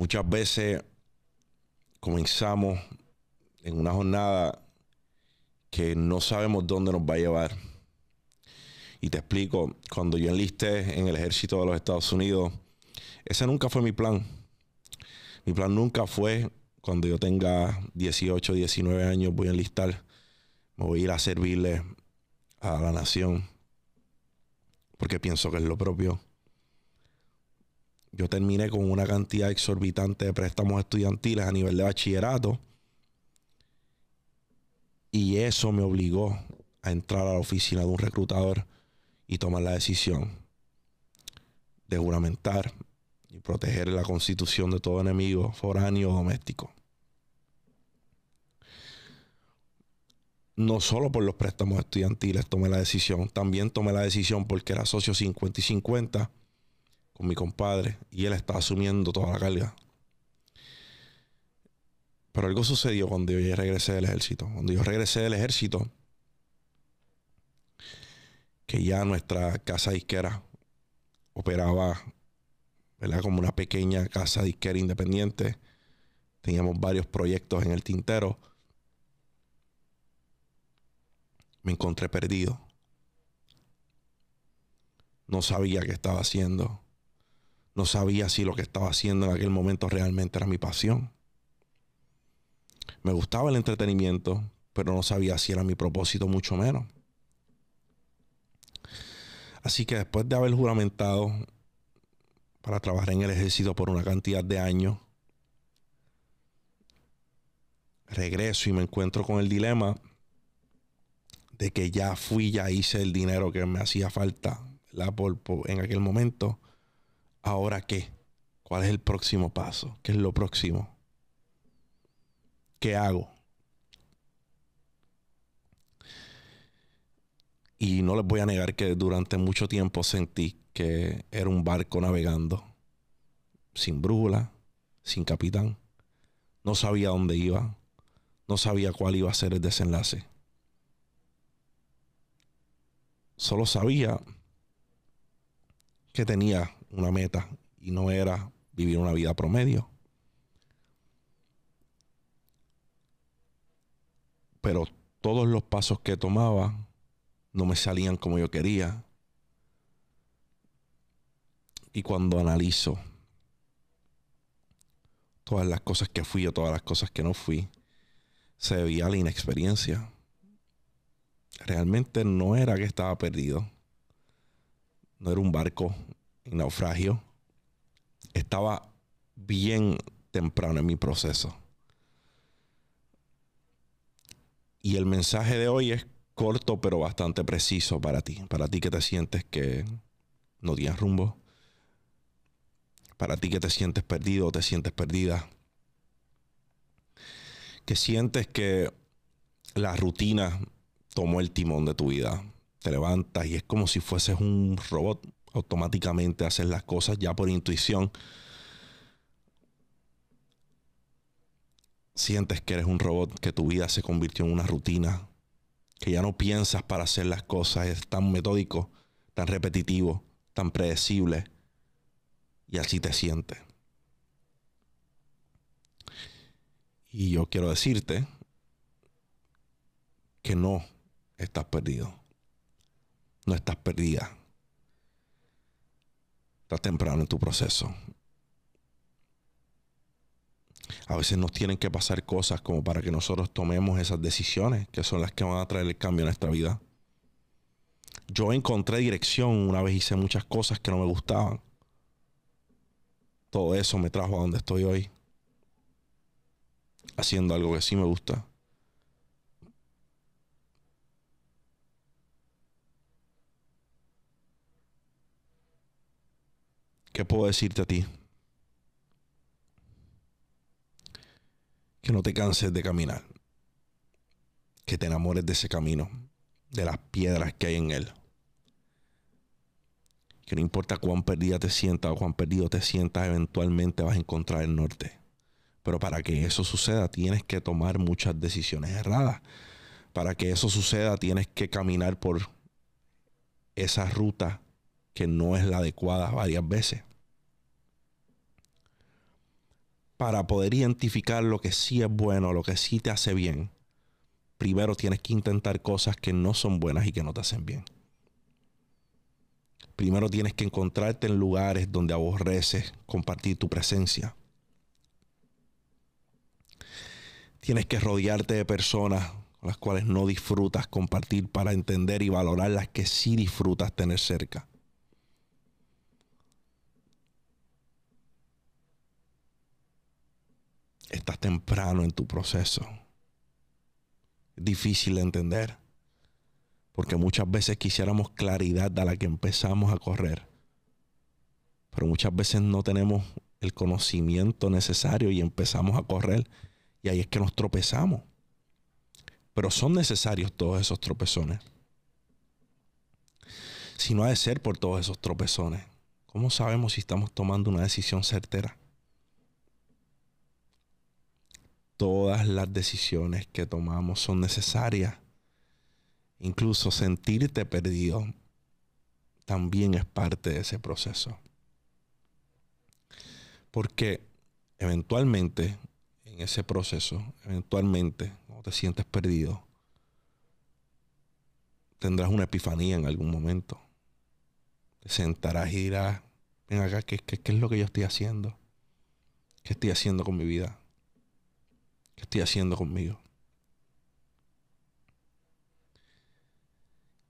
Muchas veces comenzamos en una jornada que no sabemos dónde nos va a llevar. Y te explico, cuando yo enlisté en el ejército de los Estados Unidos, ese nunca fue mi plan. Mi plan nunca fue cuando yo tenga 18, 19 años voy a enlistar, me voy a ir a servirle a la nación, porque pienso que es lo propio. Yo terminé con una cantidad exorbitante de préstamos estudiantiles a nivel de bachillerato. Y eso me obligó a entrar a la oficina de un reclutador y tomar la decisión de juramentar y proteger la constitución de todo enemigo foráneo o doméstico. No solo por los préstamos estudiantiles tomé la decisión, también tomé la decisión porque era socio 50 y 50 con mi compadre y él estaba asumiendo toda la carga. Pero algo sucedió cuando yo regresé del ejército. Cuando yo regresé del ejército, que ya nuestra casa disquera operaba como una pequeña casa disquera independiente. Teníamos varios proyectos en el tintero. Me encontré perdido. No sabía qué estaba haciendo. No sabía si lo que estaba haciendo en aquel momento realmente era mi pasión. Me gustaba el entretenimiento, pero no sabía si era mi propósito, mucho menos. Así que después de haber juramentado para trabajar en el ejército por una cantidad de años, regreso y me encuentro con el dilema de que ya fui, ya hice el dinero que me hacía falta en aquel momento ¿Ahora qué? ¿Cuál es el próximo paso? ¿Qué es lo próximo? ¿Qué hago? Y no les voy a negar que durante mucho tiempo sentí que era un barco navegando, sin brújula, sin capitán. No sabía dónde iba, no sabía cuál iba a ser el desenlace. Solo sabía que tenía una meta y no era vivir una vida promedio. Pero todos los pasos que tomaba no me salían como yo quería. Y cuando analizo todas las cosas que fui o todas las cosas que no fui, se debía a la inexperiencia. Realmente no era que estaba perdido. No era un barco naufragio, estaba bien temprano en mi proceso. Y el mensaje de hoy es corto pero bastante preciso para ti. Para ti que te sientes que no tienes rumbo. Para ti que te sientes perdido o te sientes perdida. Que sientes que la rutina tomó el timón de tu vida. Te levantas y es como si fueses un robot automáticamente hacer las cosas ya por intuición. Sientes que eres un robot, que tu vida se convirtió en una rutina, que ya no piensas para hacer las cosas, es tan metódico, tan repetitivo, tan predecible, y así te sientes. Y yo quiero decirte que no estás perdido. No estás perdida. Estás temprano en tu proceso. A veces nos tienen que pasar cosas como para que nosotros tomemos esas decisiones que son las que van a traer el cambio a nuestra vida. Yo encontré dirección una vez hice muchas cosas que no me gustaban. Todo eso me trajo a donde estoy hoy. Haciendo algo que sí me gusta. ¿Qué puedo decirte a ti? Que no te canses de caminar. Que te enamores de ese camino, de las piedras que hay en él. Que no importa cuán perdida te sientas o cuán perdido te sientas, eventualmente vas a encontrar el norte. Pero para que eso suceda, tienes que tomar muchas decisiones erradas. Para que eso suceda, tienes que caminar por esa ruta que no es la adecuada varias veces. Para poder identificar lo que sí es bueno, lo que sí te hace bien, primero tienes que intentar cosas que no son buenas y que no te hacen bien. Primero tienes que encontrarte en lugares donde aborreces compartir tu presencia. Tienes que rodearte de personas con las cuales no disfrutas compartir para entender y valorar las que sí disfrutas tener cerca. Estás temprano en tu proceso. Es difícil de entender. Porque muchas veces quisiéramos claridad a la que empezamos a correr. Pero muchas veces no tenemos el conocimiento necesario y empezamos a correr. Y ahí es que nos tropezamos. Pero son necesarios todos esos tropezones. Si no ha de ser por todos esos tropezones, ¿cómo sabemos si estamos tomando una decisión certera? Todas las decisiones que tomamos son necesarias. Incluso sentirte perdido también es parte de ese proceso. Porque eventualmente en ese proceso, eventualmente, cuando te sientes perdido, tendrás una epifanía en algún momento. Te sentarás y dirás, ven acá, ¿qué, qué, qué es lo que yo estoy haciendo? ¿Qué estoy haciendo con mi vida? ¿Qué estoy haciendo conmigo?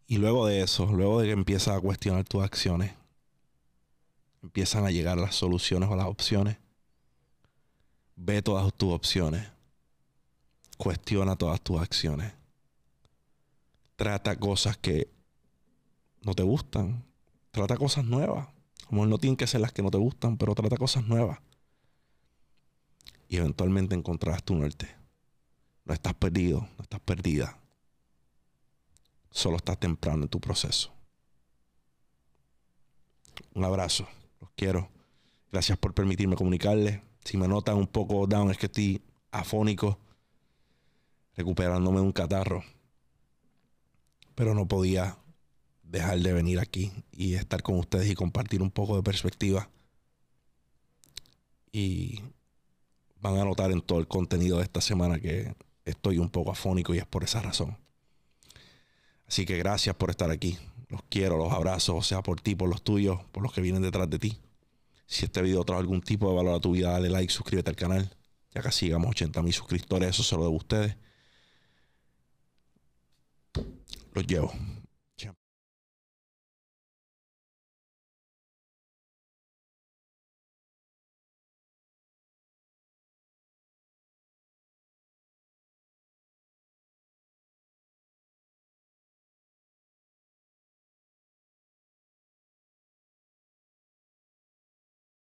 Y luego de eso, luego de que empiezas a cuestionar tus acciones, empiezan a llegar las soluciones o las opciones Ve todas tus opciones. Cuestiona todas tus acciones. Trata cosas que no te gustan. Trata cosas nuevas. Como no tienen que ser las que no te gustan, pero trata cosas nuevas. Y eventualmente encontrarás tu norte. No estás perdido, no estás perdida. Solo estás temprano en tu proceso. Un abrazo. Los quiero. Gracias por permitirme comunicarles. Si me notan un poco down, es que estoy afónico, recuperándome de un catarro. Pero no podía dejar de venir aquí y estar con ustedes y compartir un poco de perspectiva. Y van a notar en todo el contenido de esta semana que estoy un poco afónico y es por esa razón. Así que gracias por estar aquí. Los quiero, los abrazo, o sea por ti, por los tuyos, por los que vienen detrás de ti. Si este video trae algún tipo de valor a tu vida, dale like, suscríbete al canal. Ya casi llegamos a 80 mil suscriptores, eso se lo debo a ustedes. Los llevo.